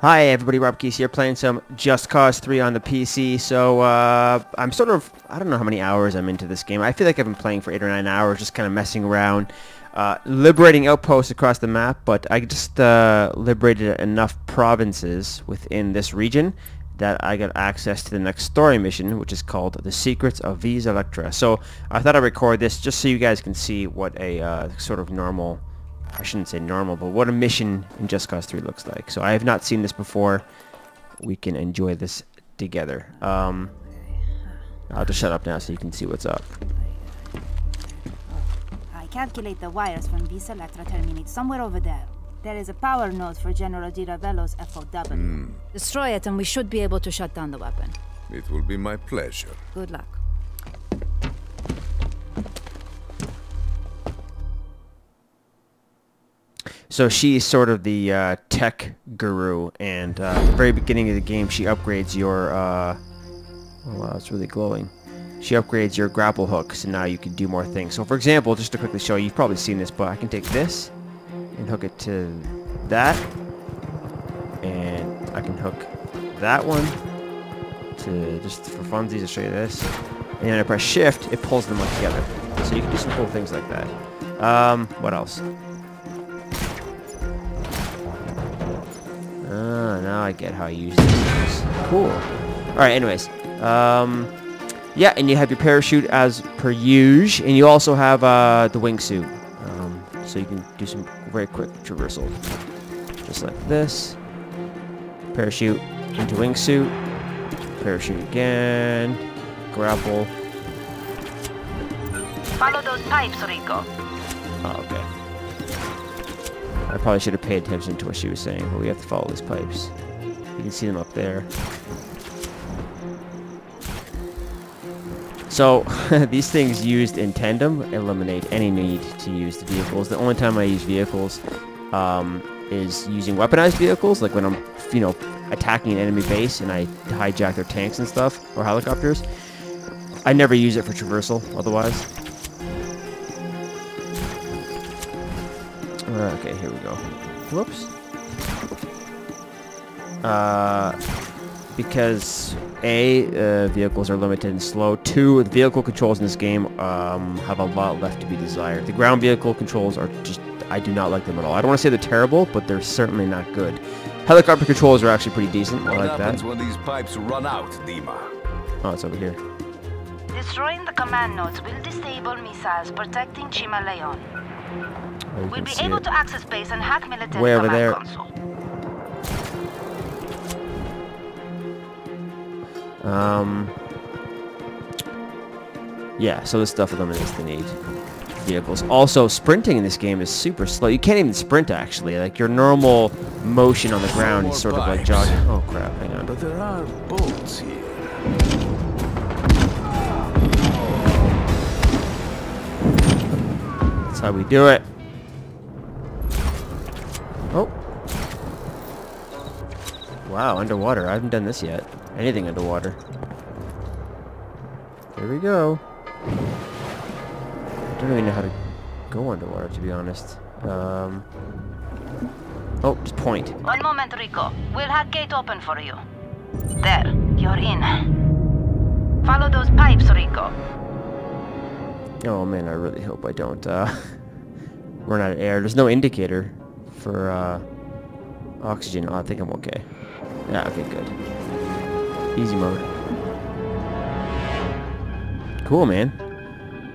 Hi everybody, Rob Keyes here playing some Just Cause 3 on the PC. So uh, I'm sort of, I don't know how many hours I'm into this game. I feel like I've been playing for 8 or 9 hours, just kind of messing around, uh, liberating outposts across the map, but I just uh, liberated enough provinces within this region that I got access to the next story mission, which is called The Secrets of Vis Electra. So I thought I'd record this just so you guys can see what a uh, sort of normal I shouldn't say normal, but what a mission in Just Cause 3 looks like. So I have not seen this before. We can enjoy this together. Um, I'll just shut up now so you can see what's up. I calculate the wires from Vis Electra terminate somewhere over there. There is a power node for General Di Ravello's FOW. Mm. Destroy it and we should be able to shut down the weapon. It will be my pleasure. Good luck. So she's sort of the uh, tech guru, and uh, at the very beginning of the game, she upgrades your. Uh, oh wow, it's really glowing. She upgrades your grapple hook, so now you can do more things. So, for example, just to quickly show you, you've probably seen this, but I can take this and hook it to that, and I can hook that one to just for funsies. I'll show you this, and then I press Shift, it pulls them all together. So you can do some cool things like that. Um, what else? Now I get how you use these. Cool. Alright, anyways. Um, yeah, and you have your parachute as per usual, and you also have uh, the wingsuit. Um, so you can do some very quick traversal. Just like this. Parachute into wingsuit. Parachute again. Grapple. Follow those pipes, Rico. Oh, okay. I probably should have paid attention to what she was saying, but we have to follow these pipes. You can see them up there. So, these things used in tandem eliminate any need to use the vehicles. The only time I use vehicles um, is using weaponized vehicles, like when I'm, you know, attacking an enemy base and I hijack their tanks and stuff, or helicopters. I never use it for traversal, otherwise. Okay, here we go. Whoops. Uh, because A, uh, vehicles are limited and slow. Two, the vehicle controls in this game um, have a lot left to be desired. The ground vehicle controls are just, I do not like them at all. I don't want to say they're terrible, but they're certainly not good. Helicopter controls are actually pretty decent. I like happens that. when these pipes run out, Dimah? Oh, it's over here. Destroying the command nodes will disable missiles protecting Cima Leon. Oh, We'll be able it. to access base and hack military Way over command there. console. Um, yeah, so this stuff eliminates the need vehicles. Also, sprinting in this game is super slow. You can't even sprint, actually. Like, your normal motion on the ground is sort of like jogging. Oh, crap, hang on. But there are boats here. That's how we do it. Wow, underwater. I haven't done this yet. Anything underwater. Here we go. I don't even know how to go underwater, to be honest. Um. Oh, just point. One moment, Rico. We'll have gate open for you. There, you're in. Follow those pipes, Rico. Oh man, I really hope I don't uh, run out of air. There's no indicator for uh, oxygen. Oh, I think I'm okay. Yeah, okay, good. Easy mode. Cool, man.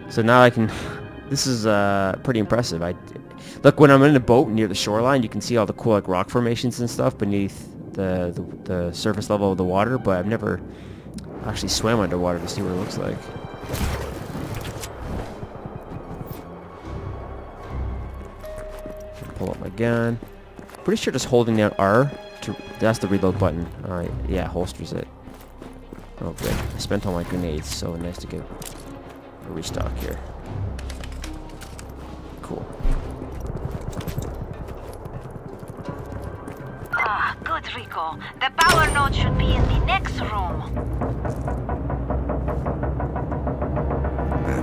So now I can... This is uh, pretty impressive. I Look, when I'm in a boat near the shoreline, you can see all the cool like rock formations and stuff beneath the, the, the surface level of the water, but I've never actually swam underwater to see what it looks like. Pull up my gun. Pretty sure just holding down R to that's the reload button. Alright, yeah, holsters it. Oh good. I spent all my grenades, so nice to get a restock here. Cool. Ah, good, Rico. The power node should be in the next room.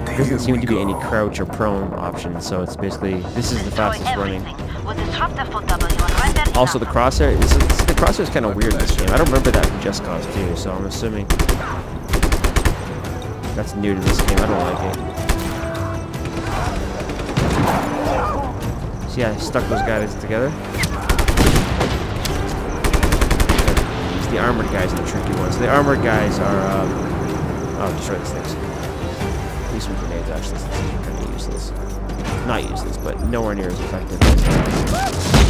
There doesn't seem to be any crouch or prone option, so it's basically this is the Destroy fastest running. Also the enough. crosshair. This is, this is the crosshair's kind of weird in this game. I don't remember that from Just Cause 2, so I'm assuming that's new to this game. I don't like it. See, I stuck those guys together. It's the armored guys are the tricky ones. The armored guys are, um, oh, destroy these things. These some grenades, actually, these are kind of useless. Not useless, but nowhere near as effective as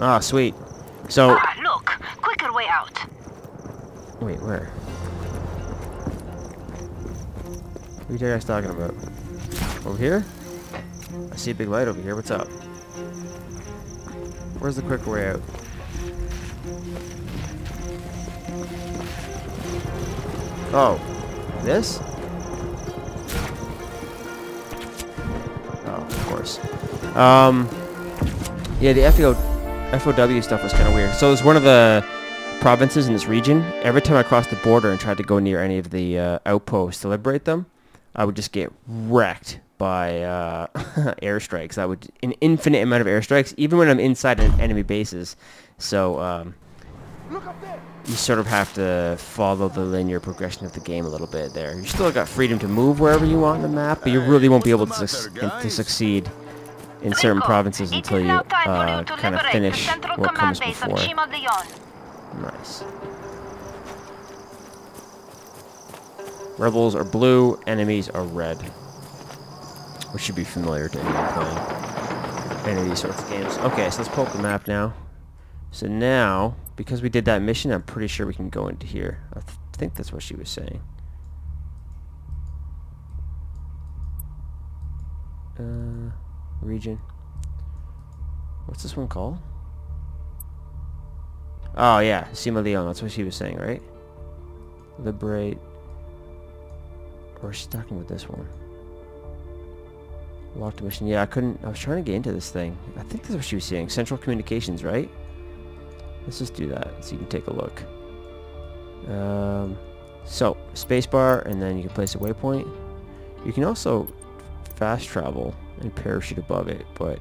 Ah, sweet. So, Ah, look! Quicker way out. wait, where? What are you guys talking about? Over here? I see a big light over here. What's up? Where's the quicker way out? Oh, this? Oh, of course. Um, yeah, the FO, FOW stuff was kind of weird. So it was one of the provinces in this region. Every time I crossed the border and tried to go near any of the uh, outposts to liberate them, I would just get wrecked by uh, airstrikes. I would an infinite amount of airstrikes, even when I'm inside an enemy bases. So um, you sort of have to follow the linear progression of the game a little bit there. You still got freedom to move wherever you want on the map, but you really won't be able to, the to succeed in certain provinces until you uh, kind of finish what comes before. Nice. Rebels are blue, enemies are red. Which should be familiar to anyone playing any of these sorts of games. Okay, so let's pull up the map now. So now, because we did that mission, I'm pretty sure we can go into here. I th- think that's what she was saying. Uh, region. What's this one called? Oh yeah, Cima Leon. That's what she was saying, right? Liberate. Or is she talking about this one? Locked mission. Yeah, I couldn't. I was trying to get into this thing. I think that's what she was saying. Central communications, right? Let's just do that so you can take a look. Um, so spacebar, and then you can place a waypoint. You can also fast travel and parachute above it, but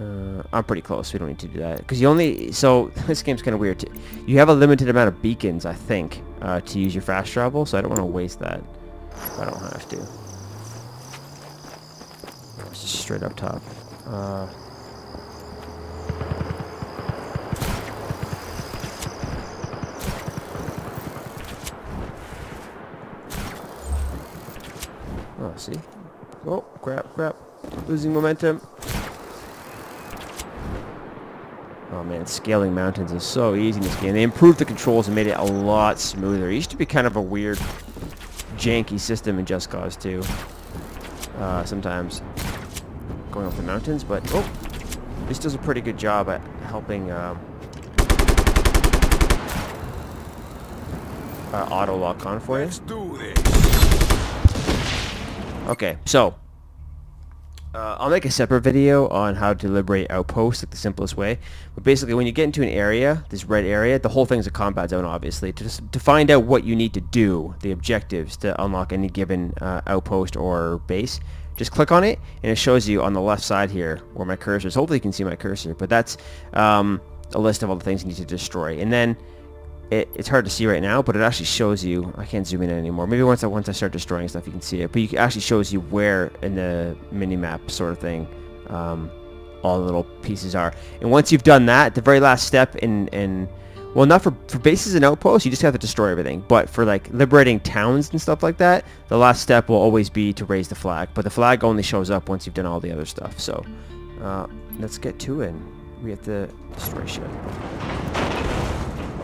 uh, I'm pretty close. We don't need to do that because you only. So this game's kind of weird. Too. You have a limited amount of beacons, I think, uh, to use your fast travel. So I don't want to waste that. I don't have to. It's just straight up top. Uh, oh, see? Oh, crap, crap. Losing momentum. Oh man, scaling mountains is so easy in this game. They improved the controls and made it a lot smoother. It used to be kind of a weird, janky system in Just Cause 2. Uh, sometimes going up the mountains, but oh, this does a pretty good job at helping um, uh, auto lock on for you. Let's do this. Okay, so uh, I'll make a separate video on how to liberate outposts, like the simplest way. But basically, when you get into an area, this red area, the whole thing's a combat zone, obviously. To just to find out what you need to do, the objectives to unlock any given uh, outpost or base, just click on it, and it shows you on the left side here where my cursor is. Hopefully, you can see my cursor, but that's um, a list of all the things you need to destroy. And then it, it's hard to see right now, but it actually shows you. I can't zoom in anymore. Maybe once I once I start destroying stuff, you can see it. But it actually shows you where in the mini map sort of thing, um, all the little pieces are. And once you've done that, the very last step in in well, not for for bases and outposts, you just have to destroy everything. But for like liberating towns and stuff like that, the last step will always be to raise the flag. But the flag only shows up once you've done all the other stuff. So uh, let's get to it. We have to destroy shit.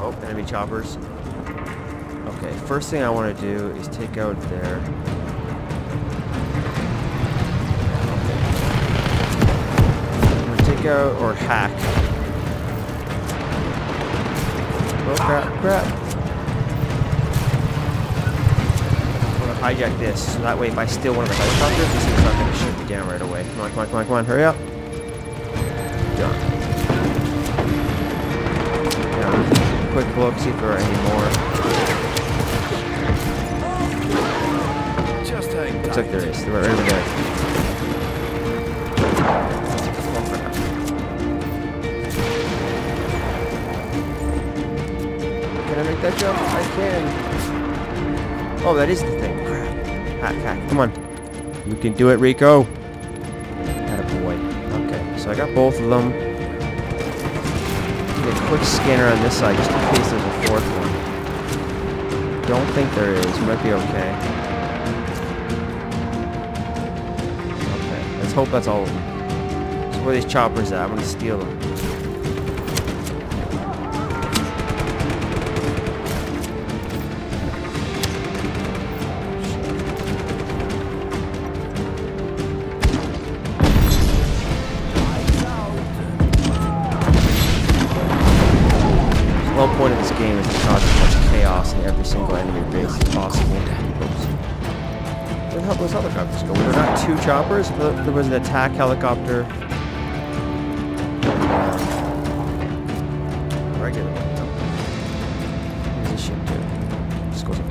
Oh, enemy choppers. Okay, first thing I want to do is take out their take out or hack. Oh crap, crap. I'm gonna hijack this, so that way if I steal one of the helicopters, this thing's not gonna shoot me down right away. Come on, come on, come on, come on, hurry up. Done. Quick look, see if there are any more. Just hang Looks like there is. They're right over there. Oh. Can I make that jump? I can. Oh, that is the thing. Crap. Hack, hack. Come on. You can do it, Rico. Boy. Okay, so I got both of them. A quick scanner on this side just in case there's a fourth one. Don't think there is. Might be okay. Okay, let's hope that's all of them. So where are these choppers at? I'm gonna steal them. Hell those helicopters go? Were there not two choppers? There was an attack helicopter. Regular one. No. This ship do? Just goes up.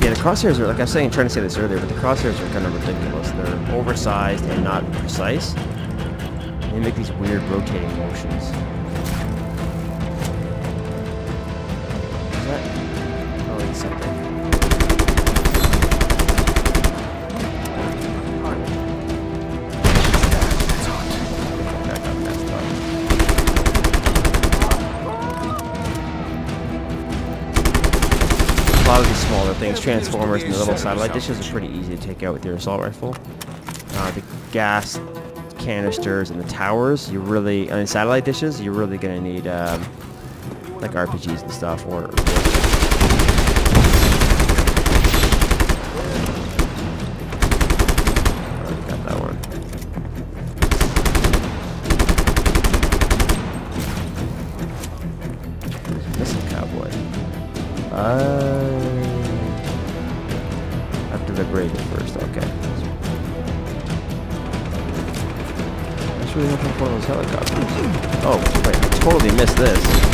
Yeah, the crosshairs are like I was saying, trying to say this earlier, but the crosshairs are kind of ridiculous. They're oversized and not precise. They make these weird rotating motions. Things, transformers and the little satellite dishes are pretty easy to take out with your assault rifle. Uh, the gas canisters and the towers, you really, I mean satellite dishes, you're really gonna need um, like RPGs and stuff or. Already got it first. Okay. That's really looking for those helicopters. Oh, wait, I totally missed this.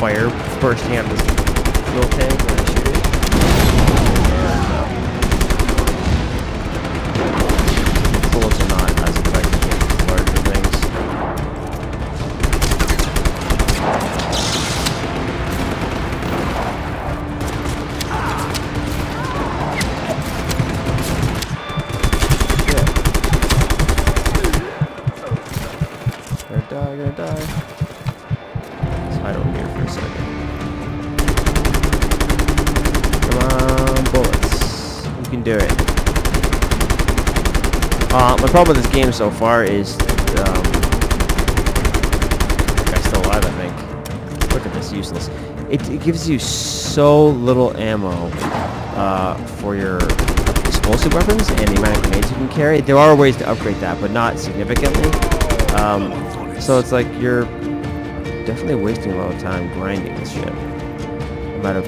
Fire bursting out of this little tank can do it. Uh, my problem with this game so far is, um, guy's still alive, I think. Look at this, useless. It, it gives you so little ammo uh, for your explosive weapons and the amount of grenades you can carry. There are ways to upgrade that, but not significantly. Um, so it's like you're definitely wasting a lot of time grinding this shit. Out of,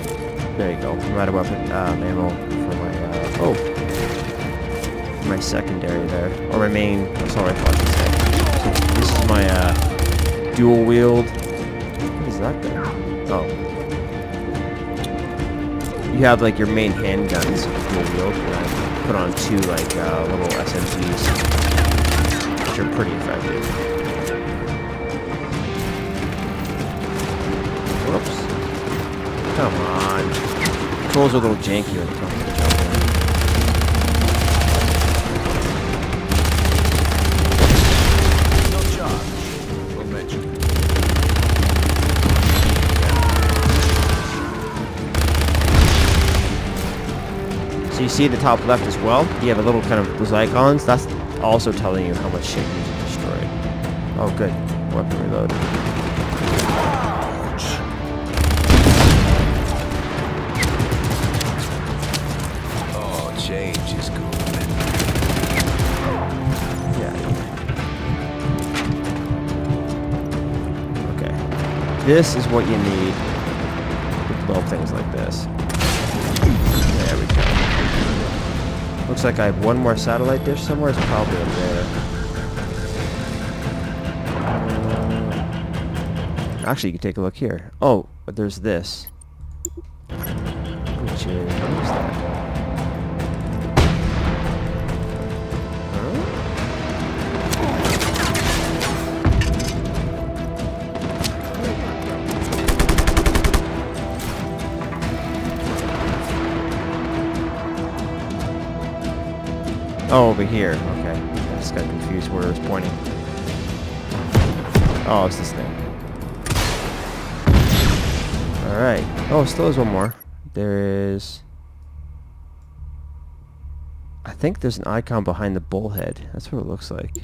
there you go. Out of weapon uh, ammo oh, my secondary there, or my main assault rifle, I should say. This is my uh, dual wield. What is that there? Oh. You have like your main handguns, dual wield, and I put on two like uh, little SMGs, which are pretty effective. Whoops. Come on. Controls are a little janky when it comes to So you see the top left as well. You have a little kind of those icons. That's also telling you how much shit you need to destroy. Oh, good. Weapon reload. Oh, change is good. Yeah. Okay. This is what you need to blow things like this. Looks like I have one more satellite dish somewhere. It's probably up there. Actually, you can take a look here. Oh, but there's this. Which is... Oh, over here. Okay. I just got confused where it was pointing. Oh, it's this thing. Alright. Oh, still has one more. There is... I think there's an icon behind the bullhead. That's what it looks like.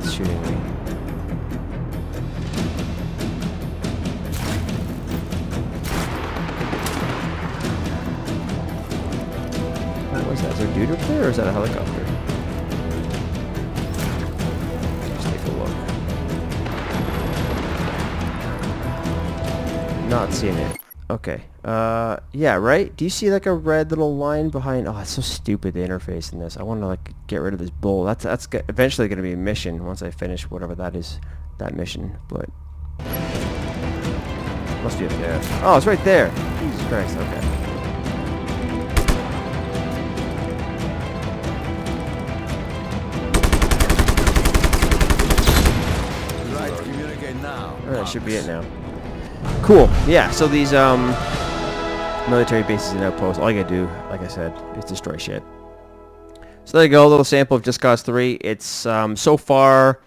I what's shooting me. What was that? Is there a dude up there or is that a helicopter? Let's take a look. Not seeing it. Okay. Uh, yeah, right? Do you see like a red little line behind? Oh, it's so stupid, the interface in this. I want to like get rid of this bull. That's that's eventually going to be a mission once I finish whatever that is, that mission. But must be up there. Oh, it's right there. Jesus Christ. Okay. Now. That should be it now. Cool. Yeah, so these um military bases and outposts, all you gotta do, like I said, is destroy shit. So there you go, a little sample of Just Cause 3. It's um so far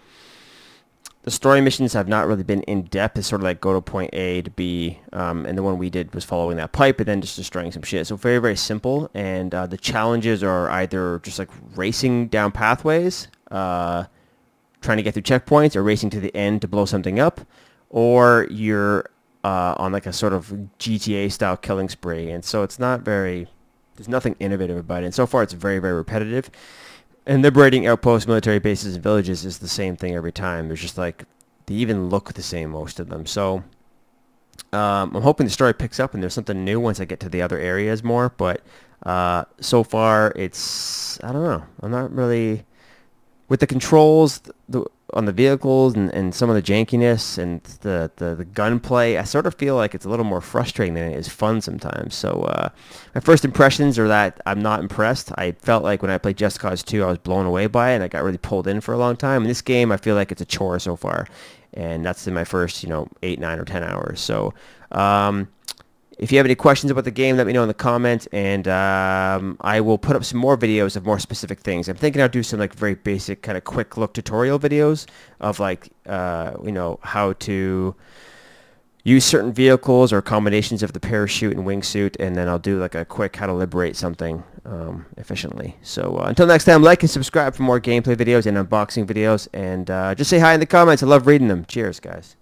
the story missions have not really been in depth. It's sort of like go to point A to B, um, and the one we did was following that pipe and then just destroying some shit. So very, very simple. And uh, the challenges are either just like racing down pathways, uh, trying to get through checkpoints or racing to the end to blow something up, or you're uh, on like a sort of GTA style killing spree. And so it's not very, there's nothing innovative about it. And so far it's very, very repetitive. And liberating outposts, military bases, and villages is the same thing every time. There's just like, they even look the same, most of them. So um, I'm hoping the story picks up and there's something new once I get to the other areas more. But uh, so far it's, I don't know. I'm not really with the controls the, on the vehicles and, and some of the jankiness and the, the, the gunplay, I sort of feel like it's a little more frustrating than it is fun sometimes. So uh, my first impressions are that I'm not impressed. I felt like when I played Just Cause 2, I was blown away by it and I got really pulled in for a long time. In this game, I feel like it's a chore so far. And that's in my first, you know, 8, 9, or 10 hours. So um, if you have any questions about the game, let me know in the comments, and um, I will put up some more videos of more specific things. I'm thinking I'll do some like very basic kind of quick look tutorial videos of like uh, you know how to use certain vehicles or combinations of the parachute and wingsuit, and then I'll do like a quick how to liberate something um, efficiently. So uh, until next time, like and subscribe for more gameplay videos and unboxing videos, and uh, just say hi in the comments. I love reading them. Cheers, guys.